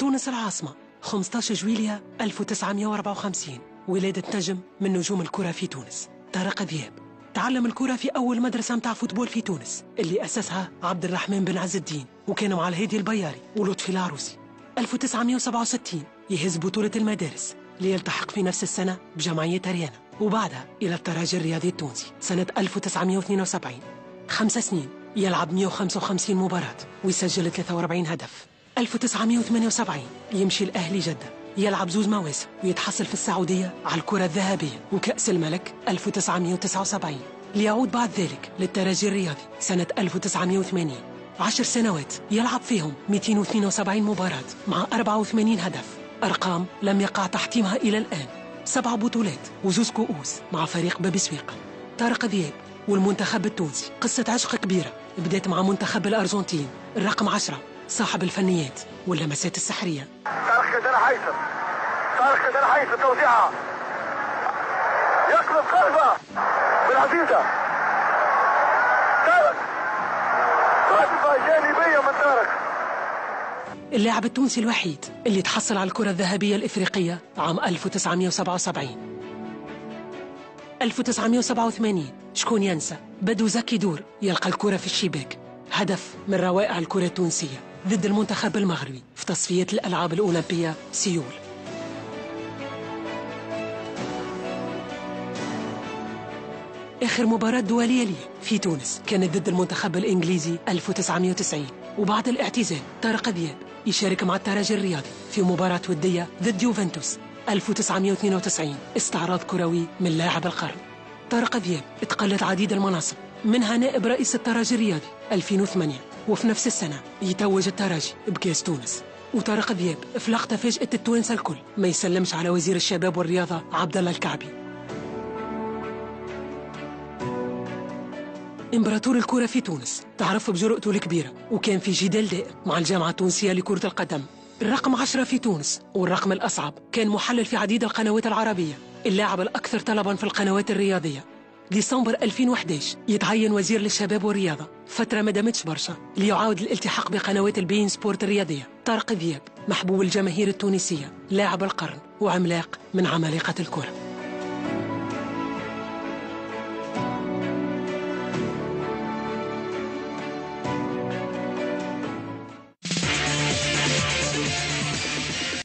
تونس العاصمة 15 جويلية 1954 ولادة نجم من نجوم الكرة في تونس طارق ذياب تعلم الكرة في أول مدرسة متاع football في تونس اللي أسسها عبد الرحمن بن عز الدين وكانوا مع الهادي البياري ولطفي العروسي 1967 يهز بطولة المدارس ليلتحق في نفس السنة بجمعية أريانا وبعدها إلى الترجي الرياضي التونسي سنة 1972 خمس سنين يلعب 155 مباراة ويسجل 43 هدف. 1978 يمشي الأهلي جدة يلعب زوز مواسم ويتحصل في السعودية على الكرة الذهبية. وكأس الملك 1979 ليعود بعد ذلك للترجي الرياضي سنة 1980 عشر سنوات يلعب فيهم 272 مباراة مع 84 هدف. أرقام لم يقع تحطيمها إلى الآن. سبع بطولات وزوز كؤوس مع فريق باب سويق طارق ذياب والمنتخب التونسي. قصة عشق كبيرة بدات مع منتخب الأرجنتين. الرقم عشرة صاحب الفنيات واللمسات السحرية. طارق كدر حيثم طارق كدر حيثم توزيعها. يقلب قلبه بالعزيزة. طارق قلبة جانبية من طارق اللاعب التونسي الوحيد اللي تحصل على الكرة الذهبية الإفريقية عام 1977 1987 شكون ينسى؟ بدو زكي دور يلقى الكرة في الشباك. هدف من روائع الكرة التونسية. ضد المنتخب المغربي في تصفية الألعاب الأولمبية سيول. آخر مباراة دولية لي في تونس كانت ضد المنتخب الإنجليزي 1990 وبعد الاعتزال طارق ذياب يشارك مع الترجي الرياضي في مباراة ودية ضد يوفنتوس 1992 استعراض كروي من لاعب القرن طارق ذياب اتقلت عديد المناصب منها نائب رئيس الترجي الرياضي 2008 وفي نفس السنة يتوج الترجي بكاس تونس. وطارق ذياب في لقطة فاجأت التوانسة الكل. ما يسلمش على وزير الشباب والرياضة عبد الله الكعبي. إمبراطور الكرة في تونس تعرف بجرأته الكبيرة. وكان في جدال دائم مع الجامعة التونسية لكرة القدم. الرقم عشرة في تونس والرقم الأصعب كان محلل في عديد القنوات العربية. اللاعب الأكثر طلبا في القنوات الرياضية. ديسمبر 2011 يتعين وزير للشباب والرياضة. فترة ما دامتش برشا ليعاود الالتحاق بقنوات البين سبورت الرياضية. طارق ذياب محبوب الجماهير التونسية لاعب القرن وعملاق من عمالقة الكرة.